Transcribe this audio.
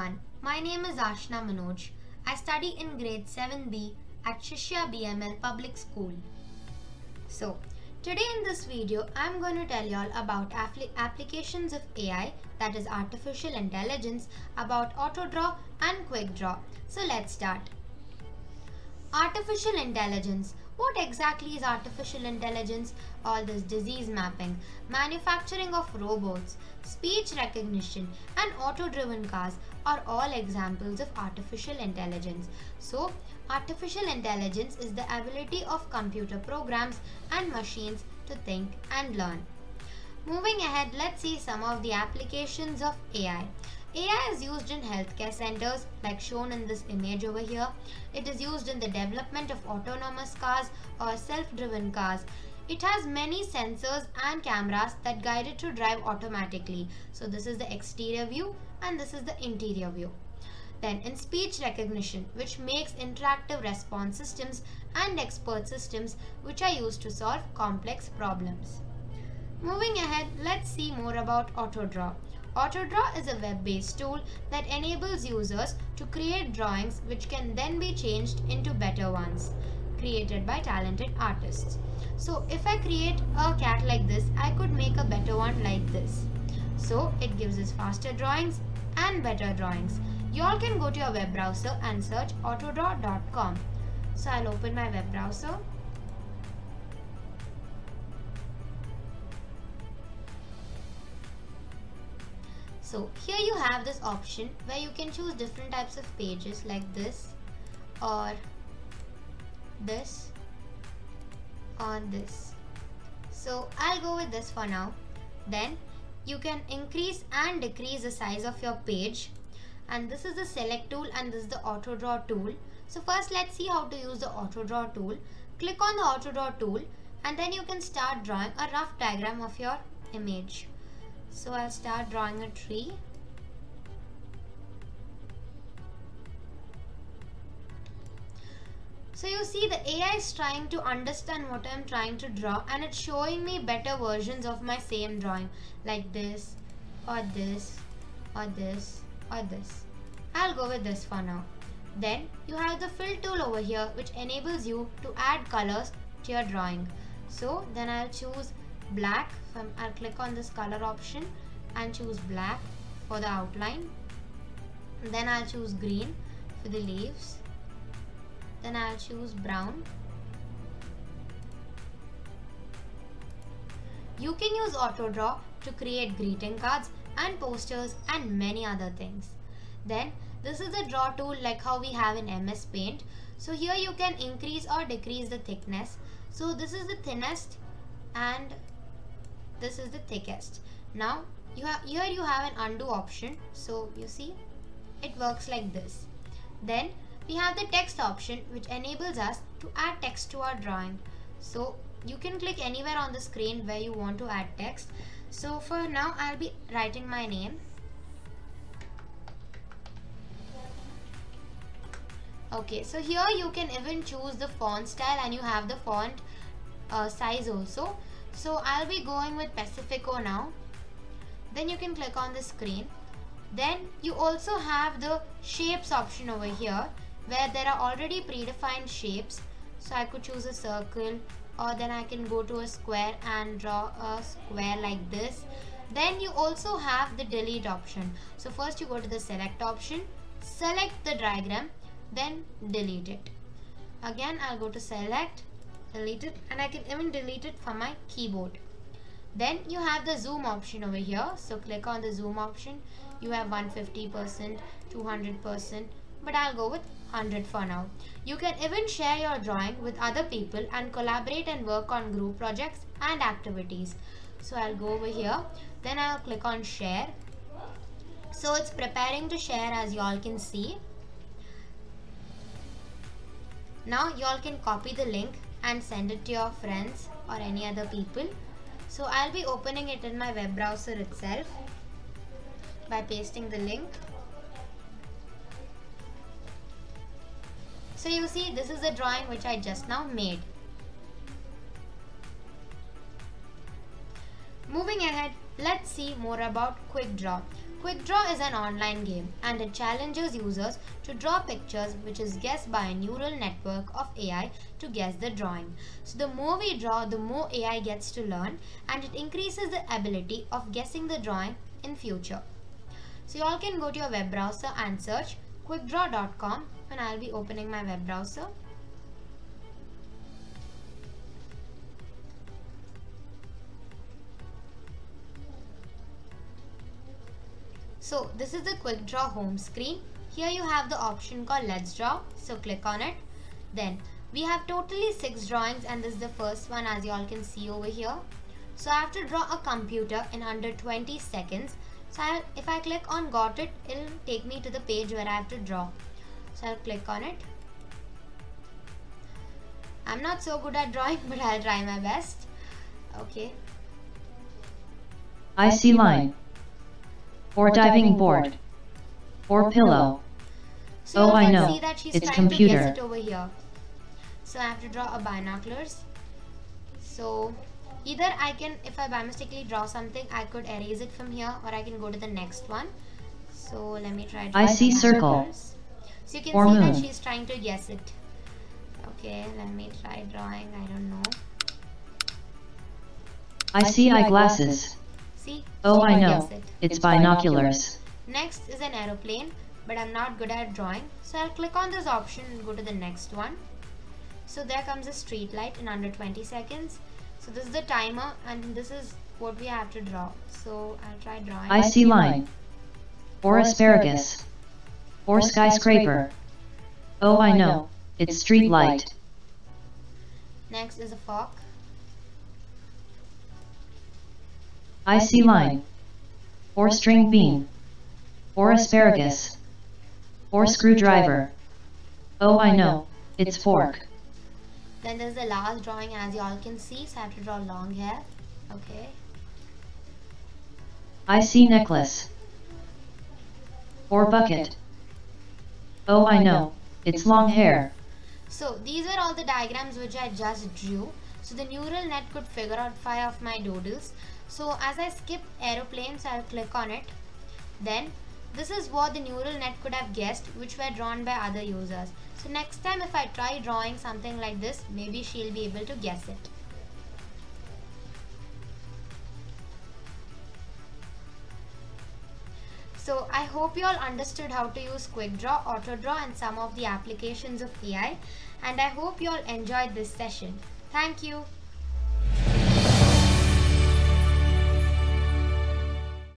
everyone. My name is Aashna Manoj. I study in grade 7B at Shishya BML Public School. So, today in this video, I'm going to tell you all about applications of AI, that is artificial intelligence, about AutoDraw and QuickDraw. So let's start. Artificial intelligence. What exactly is artificial intelligence? All this disease mapping, manufacturing of robots, speech recognition and auto-driven cars are all examples of artificial intelligence. So, artificial intelligence is the ability of computer programs and machines to think and learn. Moving ahead, let's see some of the applications of AI. AI is used in healthcare centers like shown in this image over here. It is used in the development of autonomous cars or self-driven cars. It has many sensors and cameras that guide it to drive automatically. So this is the exterior view and this is the interior view. Then in speech recognition which makes interactive response systems and expert systems which are used to solve complex problems. Moving ahead, let's see more about AutoDraw. AutoDraw is a web-based tool that enables users to create drawings which can then be changed into better ones created by talented artists. So if I create a cat like this, I could make a better one like this. So it gives us faster drawings and better drawings. You all can go to your web browser and search autodraw.com. So I'll open my web browser So here you have this option where you can choose different types of pages like this or this or this. So I'll go with this for now. Then you can increase and decrease the size of your page and this is the select tool and this is the auto draw tool. So first let's see how to use the auto draw tool. Click on the auto draw tool and then you can start drawing a rough diagram of your image. So I'll start drawing a tree. So you see the AI is trying to understand what I'm trying to draw and it's showing me better versions of my same drawing like this or this or this or this. I'll go with this for now. Then you have the fill tool over here which enables you to add colors to your drawing. So then I'll choose black. From I'll click on this color option and choose black for the outline. Then I'll choose green for the leaves. Then I'll choose brown. You can use AutoDraw to create greeting cards and posters and many other things. Then this is the draw tool like how we have in MS Paint. So here you can increase or decrease the thickness. So this is the thinnest and this is the thickest. Now you have here you have an undo option. So you see it works like this. Then we have the text option which enables us to add text to our drawing. So you can click anywhere on the screen where you want to add text. So for now I'll be writing my name. Okay so here you can even choose the font style and you have the font uh, size also so I'll be going with Pacifico now. Then you can click on the screen. Then you also have the shapes option over here where there are already predefined shapes. So I could choose a circle or then I can go to a square and draw a square like this. Then you also have the delete option. So first you go to the select option, select the diagram, then delete it. Again I'll go to select delete it and I can even delete it from my keyboard. Then you have the zoom option over here. So click on the zoom option. You have 150%, 200%, but I'll go with 100 for now. You can even share your drawing with other people and collaborate and work on group projects and activities. So I'll go over here. Then I'll click on share. So it's preparing to share as you all can see. Now you all can copy the link and send it to your friends or any other people. So I'll be opening it in my web browser itself by pasting the link. So you see this is the drawing which I just now made. Moving ahead, let's see more about Quick Draw. QuickDraw is an online game and it challenges users to draw pictures which is guessed by a neural network of AI to guess the drawing. So the more we draw, the more AI gets to learn and it increases the ability of guessing the drawing in future. So you all can go to your web browser and search quickdraw.com and I'll be opening my web browser. So this is the quick draw home screen. Here you have the option called let's draw. So click on it. Then we have totally six drawings and this is the first one as you all can see over here. So I have to draw a computer in under 20 seconds. So I'll, if I click on got it, it'll take me to the page where I have to draw. So I'll click on it. I'm not so good at drawing but I'll try my best. Okay. I see line or diving board, or pillow. So oh, I know. know. See that she's it's trying computer. To guess it over here. So I have to draw a binoculars. So either I can, if I by mistakenly draw something, I could erase it from here, or I can go to the next one. So let me try. I see circle. So you can or see moon. that she's trying to guess it. Okay, let me try drawing. I don't know. I see eyeglasses. See? Oh, I know. it. It's binoculars. Next is an aeroplane, but I'm not good at drawing. So I'll click on this option and go to the next one. So there comes a street light in under 20 seconds. So this is the timer and this is what we have to draw. So I'll try drawing. I see line, or asparagus, or skyscraper. Oh, I oh, know. It's street light. Next is a fork. I see line, or string bean, or asparagus, or screwdriver. Oh, I know. It's fork. Then there's the last drawing as you all can see. So I have to draw long hair. Okay. I see necklace, or bucket. Oh, I know. It's long hair. So these were all the diagrams which I just drew. So the neural net could figure out five of my doodles. So as I skip aeroplanes, I'll click on it. Then this is what the neural net could have guessed which were drawn by other users. So next time if I try drawing something like this, maybe she'll be able to guess it. So I hope you all understood how to use QuickDraw, AutoDraw and some of the applications of AI and I hope you all enjoyed this session. Thank you.